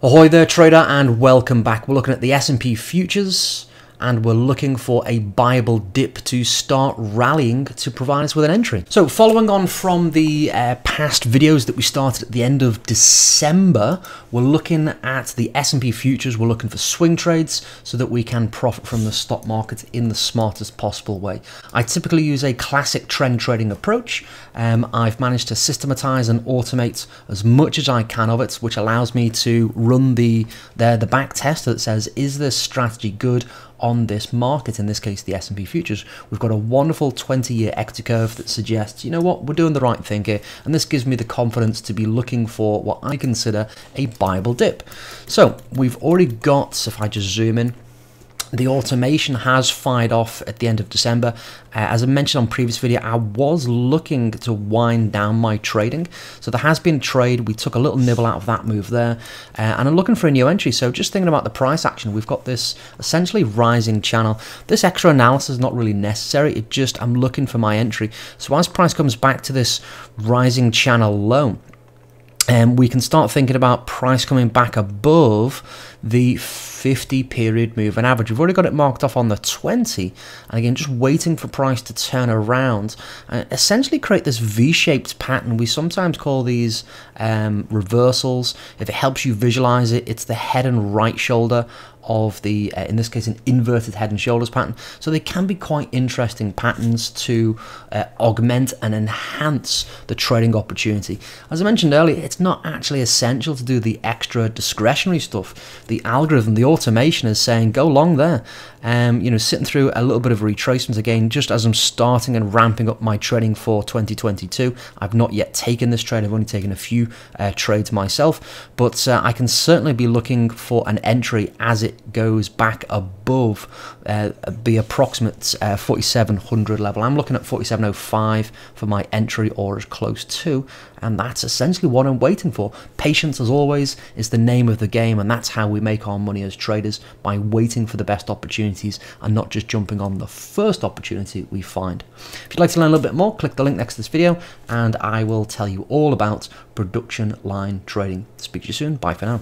Ahoy there trader and welcome back. We're looking at the S&P futures and we're looking for a buyable dip to start rallying to provide us with an entry. So following on from the uh, past videos that we started at the end of December, we're looking at the S&P futures, we're looking for swing trades so that we can profit from the stock market in the smartest possible way. I typically use a classic trend trading approach. Um, I've managed to systematize and automate as much as I can of it, which allows me to run the, the, the back test that says, is this strategy good on this market, in this case the S&P futures, we've got a wonderful 20-year equity curve that suggests, you know what, we're doing the right thing here, and this gives me the confidence to be looking for what I consider a buyable dip. So we've already got, so if I just zoom in, the automation has fired off at the end of December. Uh, as I mentioned on previous video, I was looking to wind down my trading. So there has been trade. We took a little nibble out of that move there. Uh, and I'm looking for a new entry. So just thinking about the price action, we've got this essentially rising channel. This extra analysis is not really necessary. It just, I'm looking for my entry. So as price comes back to this rising channel low, um, we can start thinking about price coming back above the 50 period moving average. We've already got it marked off on the 20, and again, just waiting for price to turn around and essentially create this V-shaped pattern. We sometimes call these um, reversals. If it helps you visualize it, it's the head and right shoulder of the, uh, in this case, an inverted head and shoulders pattern. So they can be quite interesting patterns to uh, augment and enhance the trading opportunity. As I mentioned earlier, it's not actually essential to do the extra discretionary stuff. The algorithm, the automation is saying go long there. Um, you know, sitting through a little bit of retracement again, just as I'm starting and ramping up my trading for 2022. I've not yet taken this trade. I've only taken a few uh, trades myself, but uh, I can certainly be looking for an entry as goes back above uh, the approximate uh, 4700 level. I'm looking at 4705 for my entry or as close to, and that's essentially what I'm waiting for. Patience, as always, is the name of the game, and that's how we make our money as traders by waiting for the best opportunities and not just jumping on the first opportunity we find. If you'd like to learn a little bit more, click the link next to this video, and I will tell you all about production line trading. Speak to you soon. Bye for now.